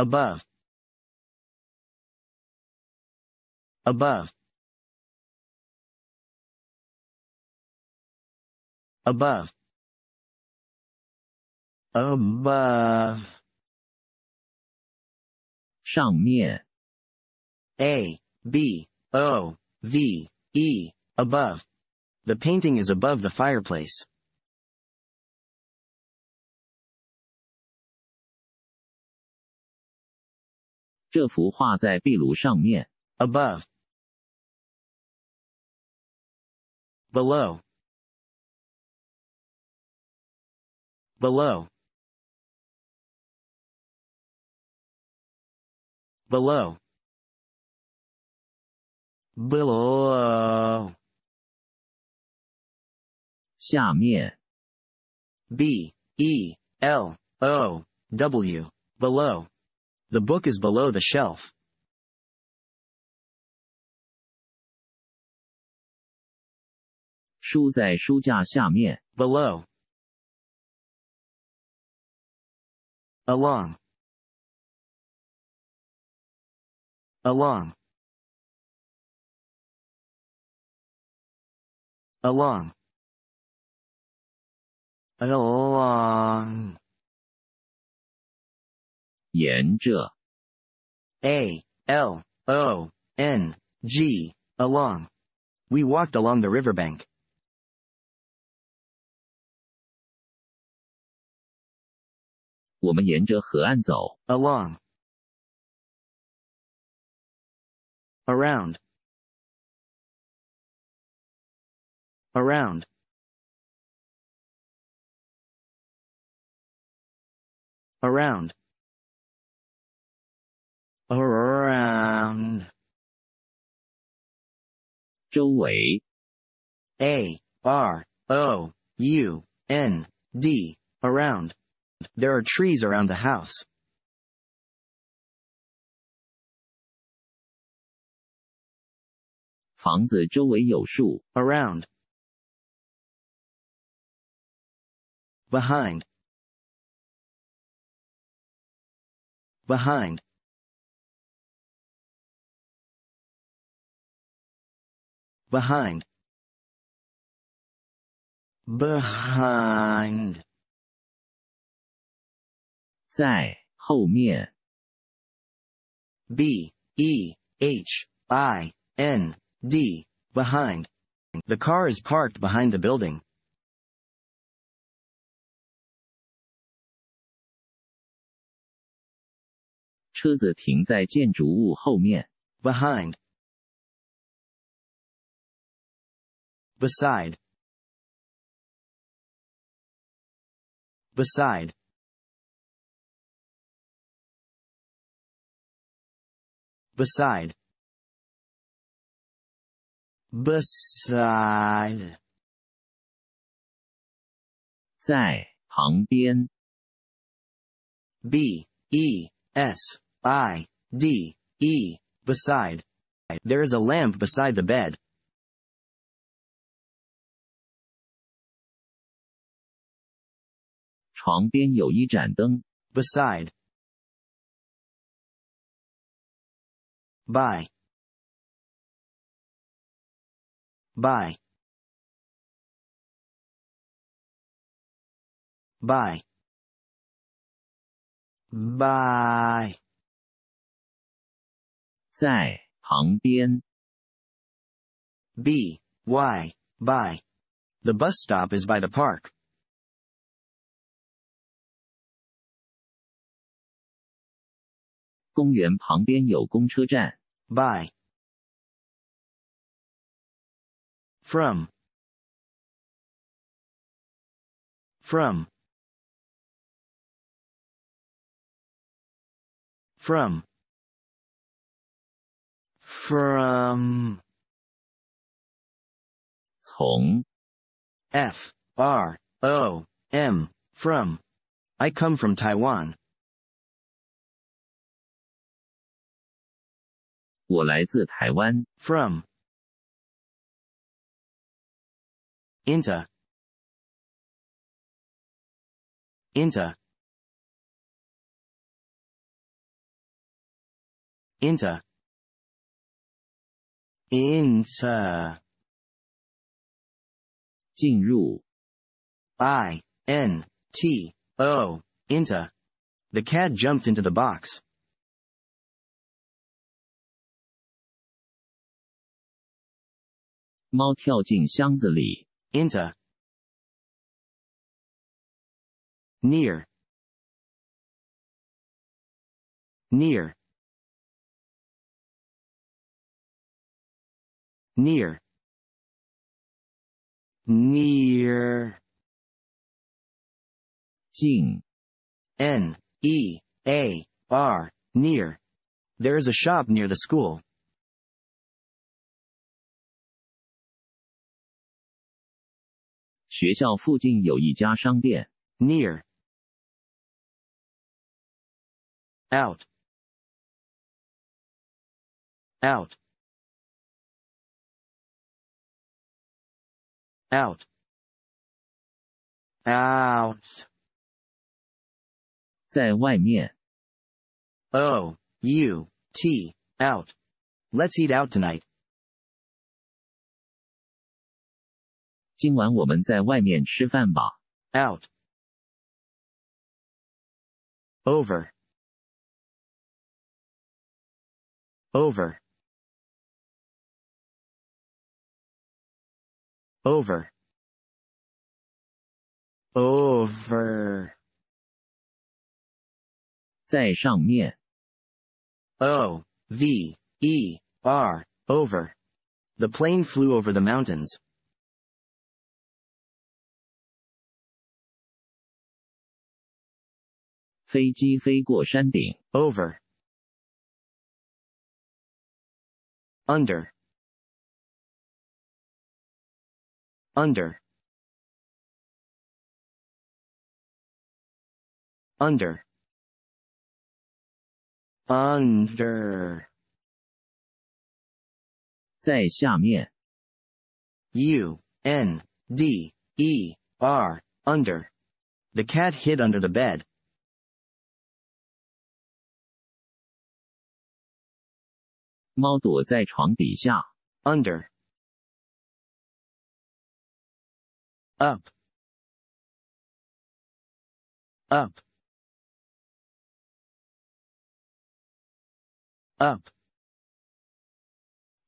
above. Above. Above. Above. 上面 A, B, O, V, E, above. The painting is above the fireplace. 这幅画在壁炉上面 above, below, below, below, below, 下面 B, E, L, O, W, below. The book is below the shelf. Below. Along. Along. Along. Along. 沿着 A L O N G along. We walked along the riverbank. Along. Around. Around. Around around. 周围 a. R. O. U. N. D. Around. There are trees around the house. Around. Behind. Behind. behind, behind, 在后面 B, E, H, I, N, D, behind. The car is parked behind the building. 车子停在建筑物后面 behind, beside, beside, beside, beside, 在旁边 B, E, S, I, D, E, beside. There is a lamp beside the bed. 床边有一盏灯 beside, by, by, by, by, 在旁边 b, y, by. The bus stop is by the park. 公园旁边有公车站 by, from, from, from, from, 从 F, R, O, M, from. I come from Taiwan. 我来自台湾 From. Into. Into. into, into, 进入， I, N, T, O, into. The cat jumped into the box. 猫跳进箱子里， into, near, near, near, near, 近， N, E, A, R, near. There is a shop near the school. 学校附近有一家商店， near, out, out, out, out, 在外面， O, U, T, out. Let's eat out tonight. 今晚我们在外面吃饭吧。 out, over, over, over, over, 在上面， O, V, E, R, over. The plane flew over the mountains. 飞机飞过山顶， over, under, under, under, under, 在下面， U, N, D, E, R, under. The cat hid under the bed. 猫躲在床底下， under up up up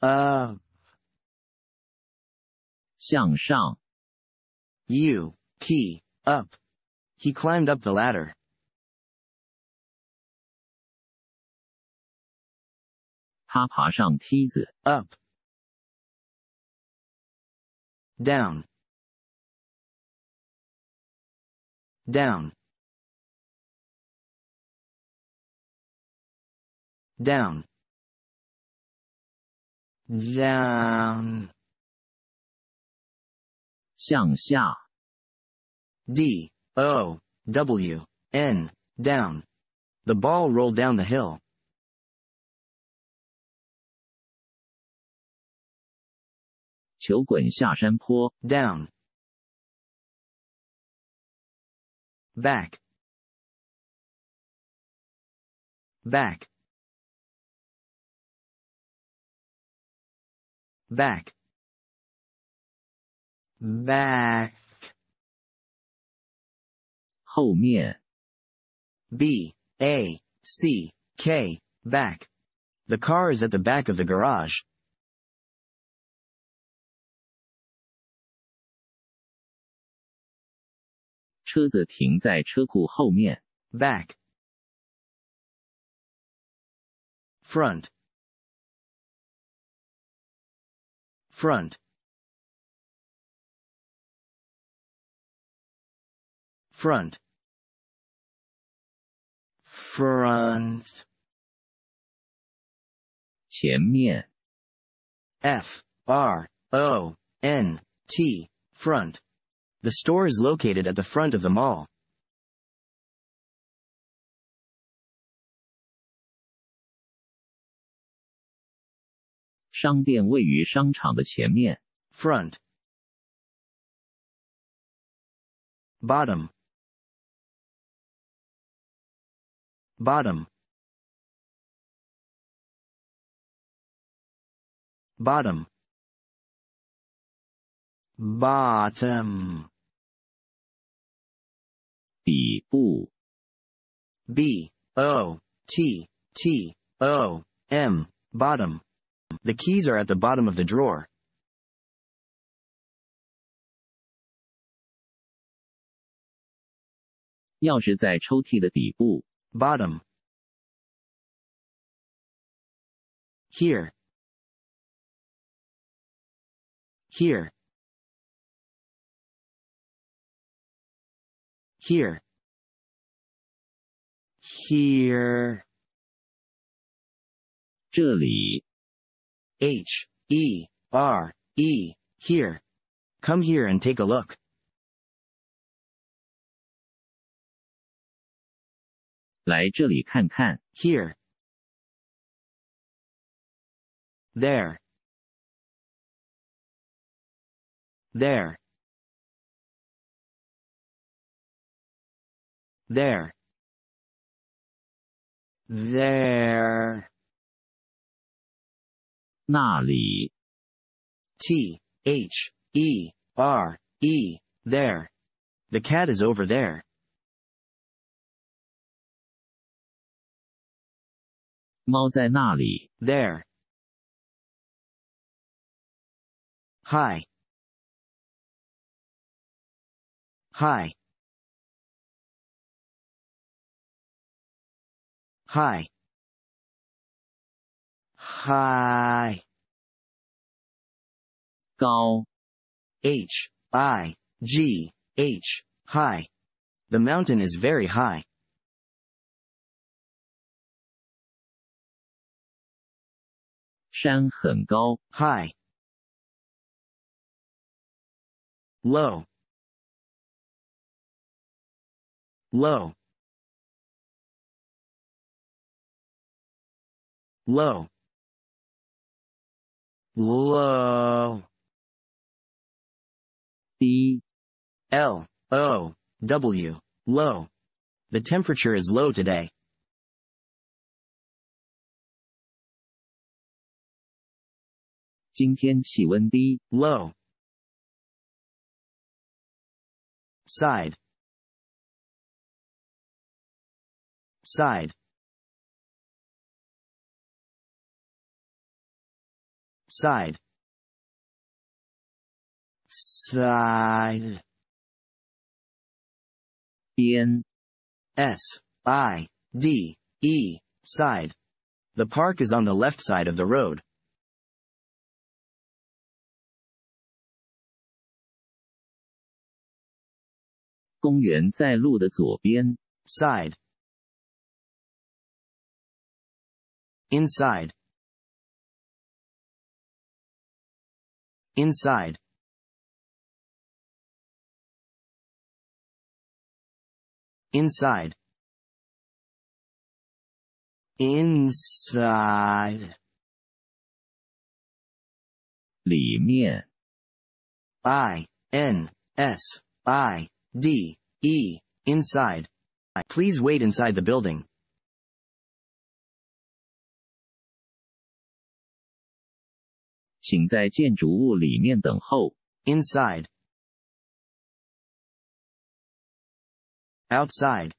up 向上， u p up he climbed up the ladder 他爬上梯子， up down down down down 向下， D O W N down the ball rolled down the hill 球滚下山坡， down back back back back 后面， B A C K back the car is at the back of the garage 车子停在车库后面，back front front front front 前面，F R O N T front The store is located at the front of the mall. Front. Bottom. Bottom. Bottom. Bottom b o t t o m bottom. The keys are at the bottom of the drawer. Bottom. Here. Here. Here. Here. 这里， H E R E. Here. Come here and take a look. 来这里看看， Here. There. There. There. There. 那里. T H E R E. there. The cat is over there. 猫在那里。There. High. High. High. High. Gao. H I G H high. The mountain is very high. Shan High. Low. Low. low. Low. E. L. O. W. Low. The temperature is low today. low. Side. Side. side. Side. In. S. I. D. E. Side. The park is on the left side of the road. Side. Inside. Inside. Inside. Inside. 里面，I N S I D E. Inside. Please wait inside the building. 请在建筑物里面等候。Inside. Outside.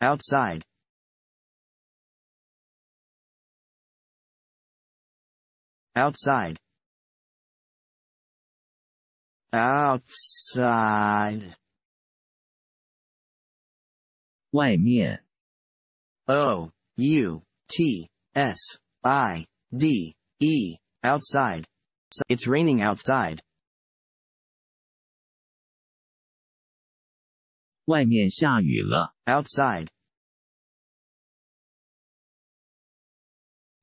Outside. Outside. Outside. 外面，O U T S I D E. Outside. It's raining outside. 外面下雨了。 Outside.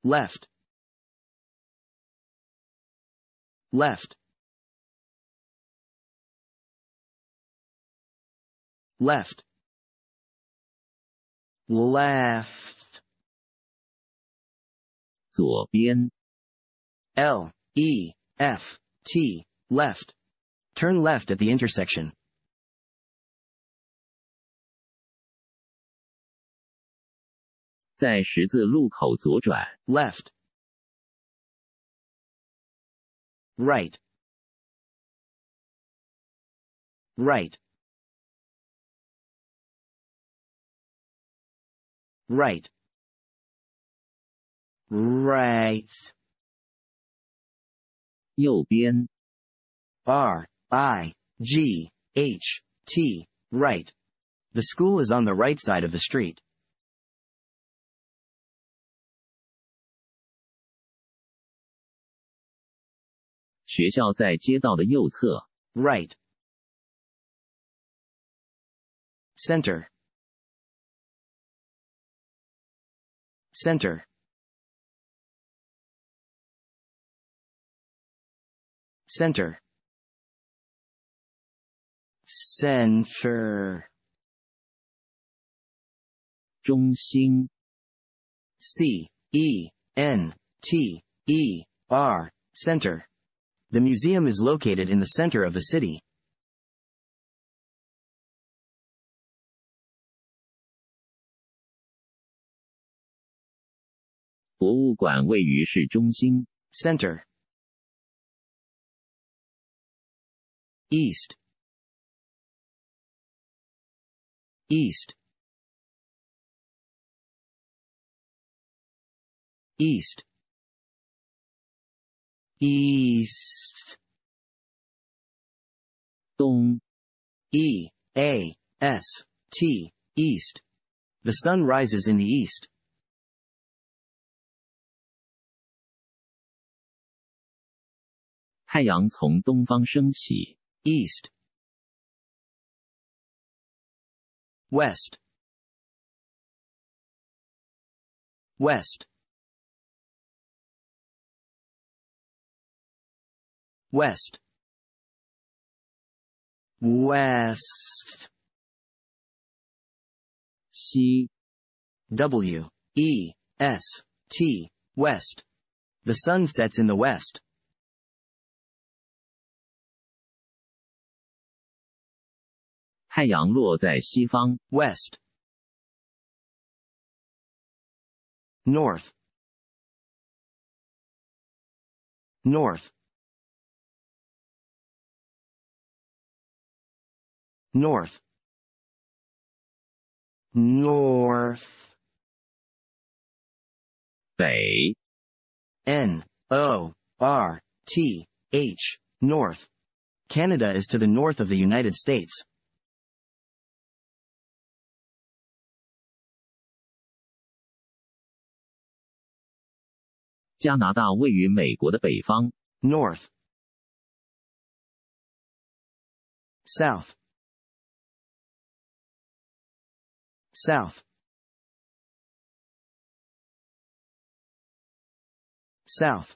Left. Left. Left. Left. 左边。L E F T left. Turn left at the intersection. Left. Right. Right. Right right 右边 R I G H T right the school is on the right side of the street. Right. Center. Center. Center. Center. 中心 C E N T E R Center. The museum is located in the center of the city. Center East. East. East. East. 东 E A S T. East. The sun rises in the east. 太阳从东方升起， East. West. West. West. West. 西 W. E. S. T. West. The sun sets in the west. 太阳落在西方， West. North. North. North. North. 北 N. O. R. T. H. North. Canada is to the north of the United States. 加拿大位于美国的北方，North. South. South. South.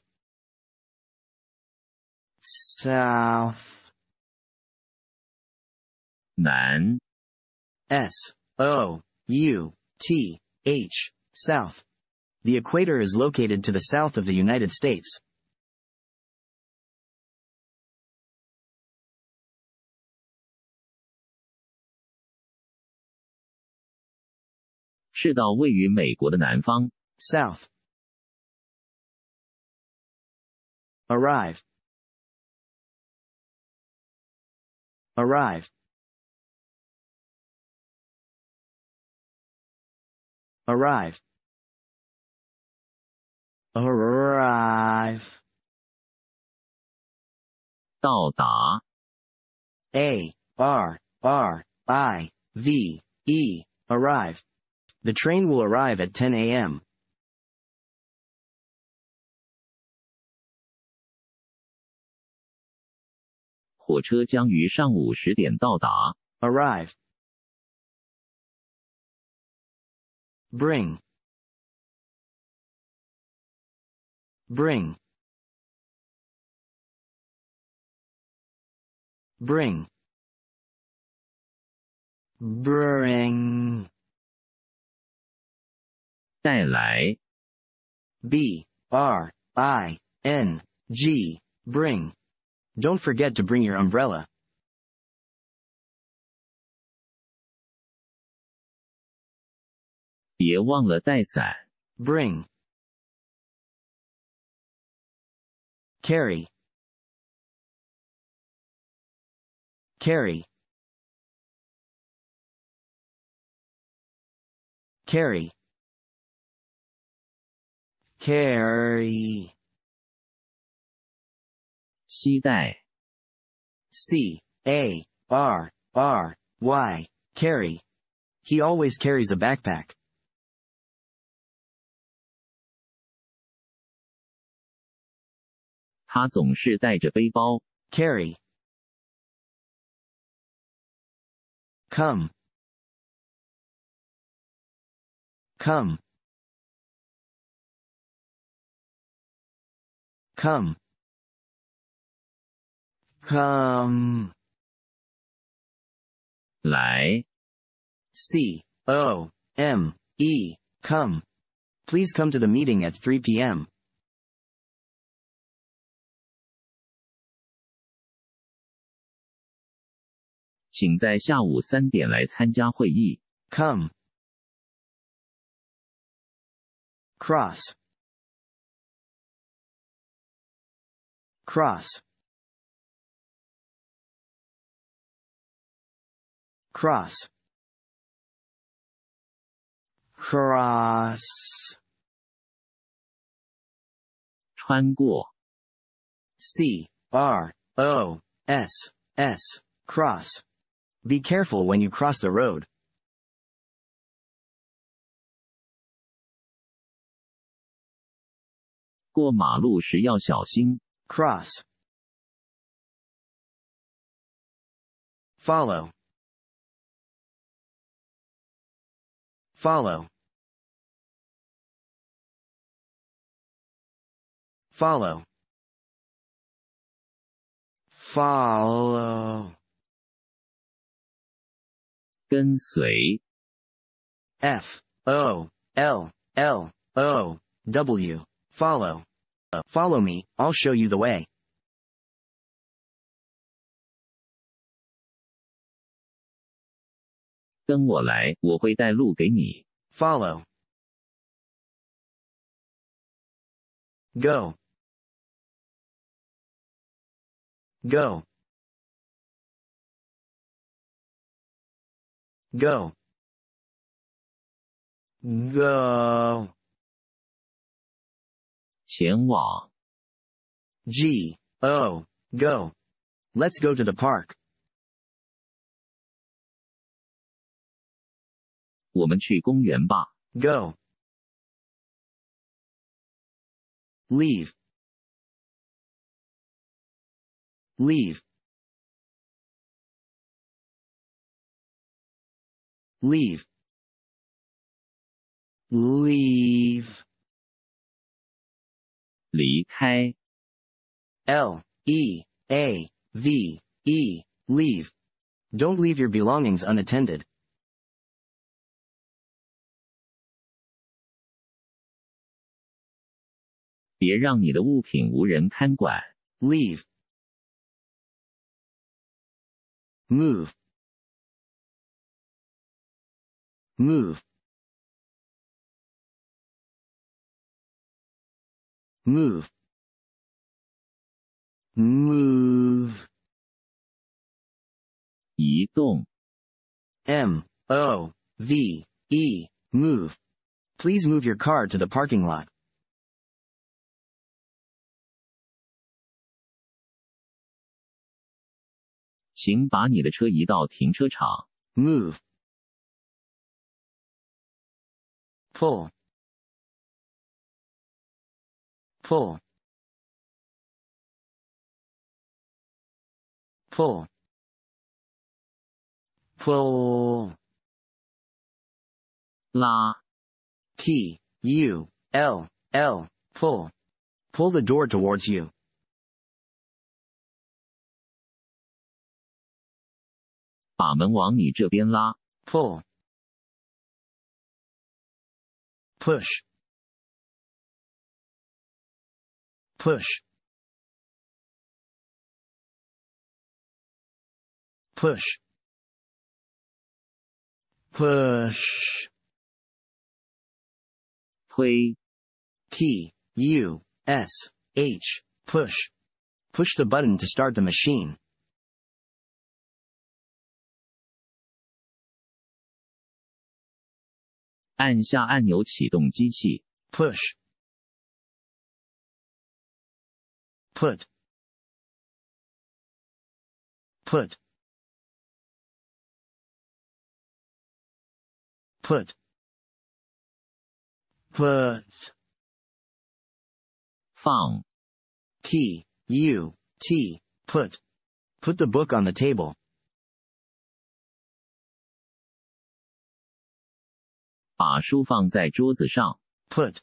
South. 南 S. O. U. T. H. South. The equator is located to the south of the United States. South. Arrive. Arrive. Arrive arrive 到达 a r r i v e arrive the train will arrive at 10 a.m. Arrive. Bring. bring. Bring. Bring. 带来 b r i n g. Bring. Don't forget to bring your umbrella. Bring. Carry, carry, carry, carry, 携带，C, A, R, R, Y, carry. He always carries a backpack. 他总是带着背包。 carry. Come. Come. Come. Come. 来， C O M E. Come. Please come to the meeting at 3 p.m. 请在下午三点来参加会议。Come. Cross. Cross. Cross. Cross. 穿过，C R O S S. Cross. Be careful when you cross the road. Cross. Follow. Follow. Follow. Follow. 跟随。F O L L O W follow. Uh, follow me, I'll show you the way. Follow. Go. Go. Go. Go. 前往， G. O. Go. Let's go to the park. 我们去公园吧。 Go. Leave. Leave. leave. Leave. 离开 L E A V E leave. Don't leave your belongings unattended. Leave. Move. move. Move. Move. 移动 M O V E. Move. Please move your car to the parking lot. Move. Pull. Pull. Pull. Pull. la t u l l Pull. pull the door towards you Pull. Push. Push. Push. Push. 推，P, U, S, H, push. Push the button to start the machine. 按下按钮启动机器， Push. Put. Put. Put. Put. 放， P, U, T, put. Put the book on the table. 把书放在桌子上，Put.